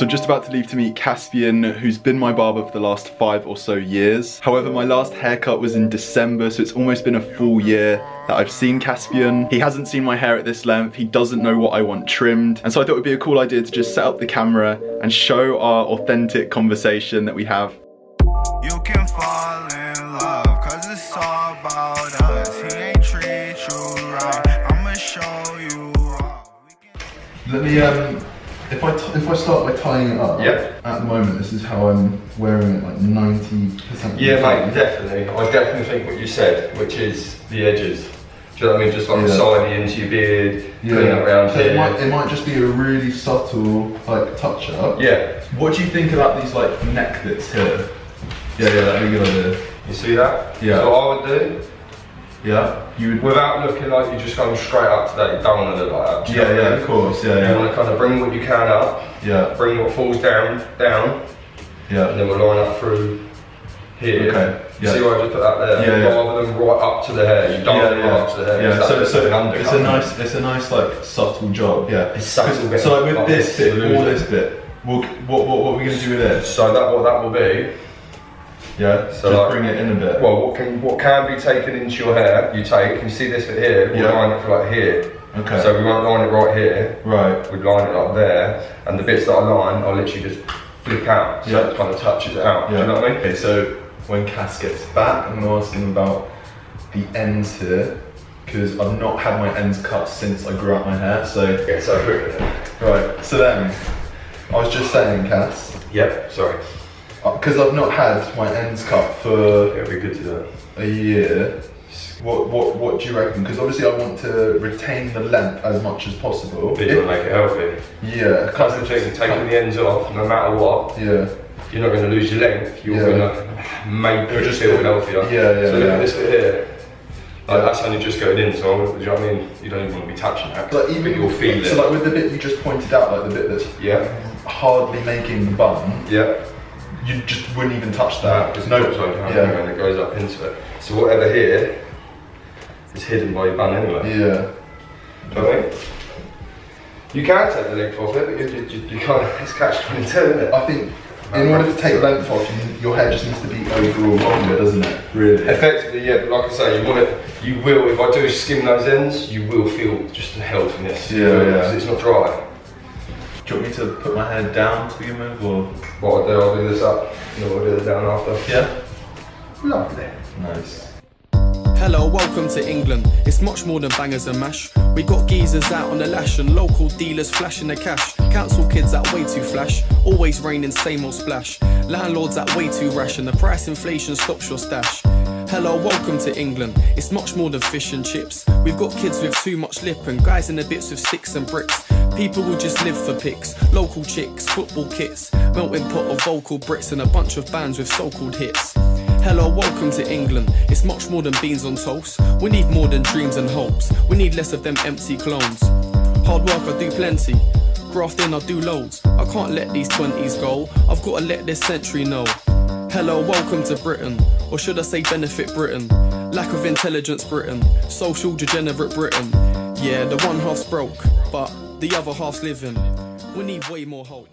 So just about to leave to meet Caspian, who's been my barber for the last five or so years. However, my last haircut was in December, so it's almost been a full year that I've seen Caspian. He hasn't seen my hair at this length, he doesn't know what I want trimmed, and so I thought it would be a cool idea to just set up the camera and show our authentic conversation that we have. You can fall in love, cause it's all about us. He ain't treat you right. I'ma show you all. We can- Let me, um, if I, if I start by tying it up, Yeah. at the moment this is how I'm wearing it, like 90% Yeah, the mate, definitely. I definitely think what you said, which is the edges. Do you know what I mean? Just like the Yeah. side into your beard, clean up around so it here. might, it might just be a really subtle like touch up. Yeah, What do you think about these like neck bits here? Yeah, yeah, that'd be a good idea. you see that? Yeah. So what I would do, Yeah, you would. without looking like you're just going straight up to that, you don't want to look like that. Do you Yeah, know what I yeah, mean? of course. Yeah, You yeah, want to kind of bring what you can up, yeah, bring what falls down, down, Yeah. and then we'll line up through here. Okay, You yeah. see where I just put that there? Yeah. Rather than right up to the hair. You don't Yeah, want to yeah. right up to the hair. Yeah, so, so it's a nice, it's a nice like subtle job. Yeah. It's subtle. So like with this bit, all this bit, we'll, what, what, what are we gonna do with this? So that what that will be Yeah. So just like- bring it in a bit. Well, what can what can be taken into your hair, you take. You see this bit here? We'll Yeah. line it for like here. okay. So we won't line it right here. right. We line it up there, and the bits that I line, I'll literally just flick out, so Yeah. it kind of touches it out. Yeah. Do you know what I mean? Okay, so when Cass gets back, I'm gonna ask him about the ends here because I've not had my ends cut since I grew out my hair. So Yeah. So right. So then, I was just saying, Cass, Yep. Sorry. Uh, because I've not had my ends cut for It'll be good to do a year. What what what do you reckon? Because obviously I want to retain the length as much as possible. But you want to make it healthy. Yeah. Thing. Taking the ends off, no matter what, Yeah. you're not going to lose your length. You're Yeah. going to make it just feel healthier. Yeah, yeah, So look yeah. at this bit here. Like that's only just going in, so do you know what I mean? You don't even want to be touching that. Like but even you'll feel so it. like with the bit you just pointed out, like the bit that's yeah, hardly making the bun, yeah. You just wouldn't even touch That just no. like that Yeah. and it goes up into it. So whatever here is hidden by your bun anyway. Yeah. Do you know what I mean? You can take the length off it, but you, you, you, you can't. It's catch twenty two, isn't it? I think in order to take length off, you, your hair just needs to be overall longer, doesn't it? Really. Effectively, yeah. But like I say, you want it. You will. If I do skim those ends, you will feel just the healthiness. Yeah, yeah. Because it's not dry. Do you want me to put my hair down to begin with, or? What I do, I'll do this up, and then I'll do it down after. Yeah. Lovely. Nice. Hello, welcome to England. It's much more than bangers and mash. We got geezers out on the lash and local dealers flashing the cash. Council kids that way too flash, always raining same old splash. Landlords that way too rash and the price inflation stops your stash. Hello, welcome to England. It's much more than fish and chips. We've got kids with too much lip and guys in the bits with sticks and bricks. People will just live for pics, local chicks, football kits, melting pot of vocal bricks and a bunch of bands with so-called hits. Hello, welcome to England. It's much more than beans on toast. We need more than dreams and hopes. We need less of them empty clones. Hard work, I do plenty. Grafting, I do loads. I can't let these 20s go. I've got to let this century know. Hello, welcome to Britain. Or should I say benefit Britain? Lack of intelligence Britain. Social degenerate Britain. Yeah, the one half's broke, but the other half's living. We need way more hope.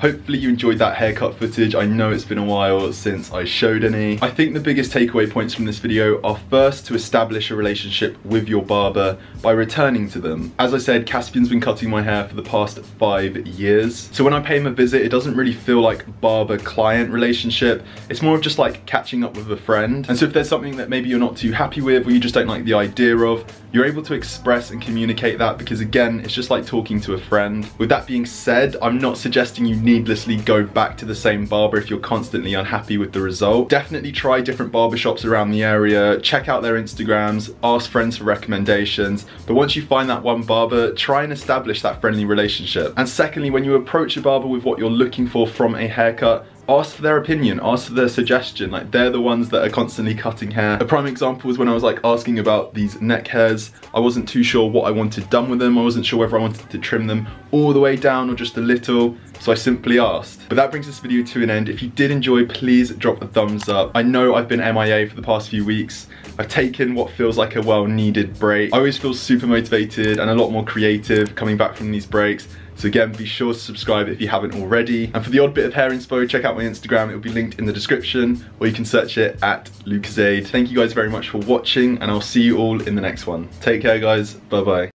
Hopefully you enjoyed that haircut footage. I know it's been a while since I showed any. I think the biggest takeaway points from this video are first to establish a relationship with your barber by returning to them. As I said, Caspian's been cutting my hair for the past five years. So when I pay him a visit, it doesn't really feel like barber-client relationship. It's more of just like catching up with a friend. And so if there's something that maybe you're not too happy with or you just don't like the idea of, you're able to express and communicate that because again, it's just like talking to a friend. With that being said, I'm not suggesting you needlessly go back to the same barber if you're constantly unhappy with the result. Definitely try different barbershops around the area, check out their Instagrams, ask friends for recommendations, but once you find that one barber, try and establish that friendly relationship. And secondly, when you approach a barber with what you're looking for from a haircut, ask for their opinion, ask for their suggestion. Like they're the ones that are constantly cutting hair. A prime example was when I was like asking about these neck hairs. I wasn't too sure what I wanted done with them. I wasn't sure whether I wanted to trim them all the way down or just a little. So I simply asked. But that brings this video to an end. If you did enjoy, please drop a thumbs up. I know I've been MIA for the past few weeks. I've taken what feels like a well-needed break. I always feel super motivated and a lot more creative coming back from these breaks. So again, be sure to subscribe if you haven't already. And for the odd bit of hair inspo, check out my Instagram. It will be linked in the description or you can search it at Lucozade. Thank you guys very much for watching and I'll see you all in the next one. Take care guys, bye bye.